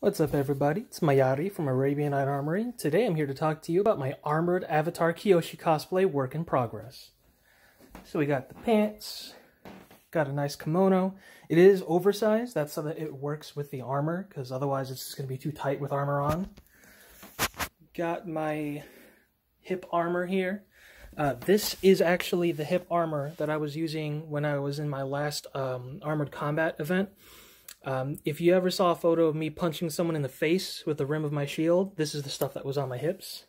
What's up everybody, it's Mayari from Arabian Knight Armory. Today I'm here to talk to you about my armored Avatar Kyoshi cosplay work in progress. So we got the pants, got a nice kimono. It is oversized, that's so that it works with the armor, because otherwise it's just going to be too tight with armor on. Got my hip armor here. Uh, this is actually the hip armor that I was using when I was in my last um, Armored Combat event. Um, if you ever saw a photo of me punching someone in the face with the rim of my shield, this is the stuff that was on my hips.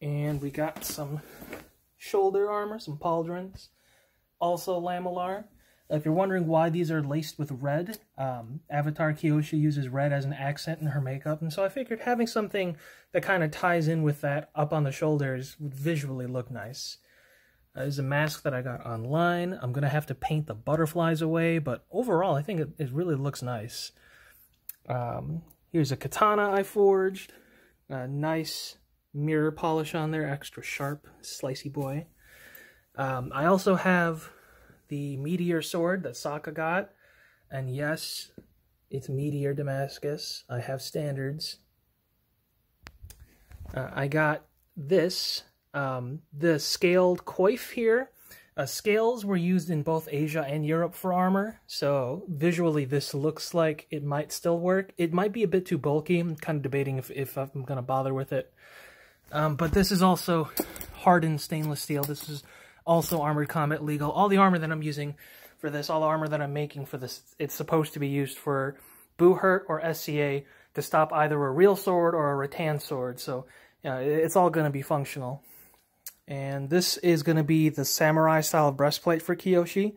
And we got some shoulder armor, some pauldrons, also lamellar. If you're wondering why these are laced with red, um, Avatar Kyoshi uses red as an accent in her makeup, and so I figured having something that kind of ties in with that up on the shoulders would visually look nice. Uh, is a mask that I got online. I'm going to have to paint the butterflies away, but overall, I think it, it really looks nice. Um, here's a katana I forged. A nice mirror polish on there, extra sharp, slicey boy. Um, I also have the meteor sword that Sokka got. And yes, it's Meteor Damascus. I have standards. Uh, I got this um, the scaled coif here, uh, scales were used in both Asia and Europe for armor, so visually this looks like it might still work. It might be a bit too bulky. I'm kind of debating if, if I'm going to bother with it. Um, but this is also hardened stainless steel. This is also Armored Combat legal. All the armor that I'm using for this, all the armor that I'm making for this, it's supposed to be used for Buhurt or SCA to stop either a real sword or a rattan sword. So it's all going to be functional. And this is going to be the samurai style breastplate for Kyoshi.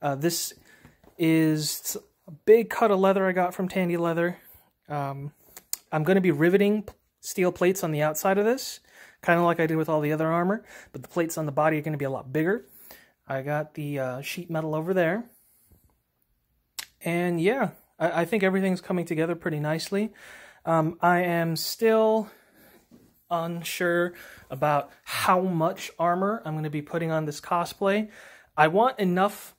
Uh, this is a big cut of leather I got from Tandy Leather. Um, I'm going to be riveting steel plates on the outside of this, kind of like I did with all the other armor, but the plates on the body are going to be a lot bigger. I got the uh, sheet metal over there. And yeah, I, I think everything's coming together pretty nicely. Um, I am still unsure about how much armor I'm going to be putting on this cosplay. I want enough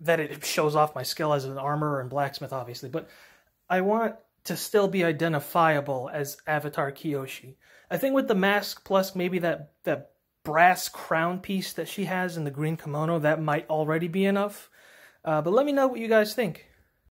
that it shows off my skill as an armorer and blacksmith, obviously, but I want to still be identifiable as Avatar Kyoshi. I think with the mask plus maybe that, that brass crown piece that she has in the green kimono, that might already be enough. Uh, but let me know what you guys think.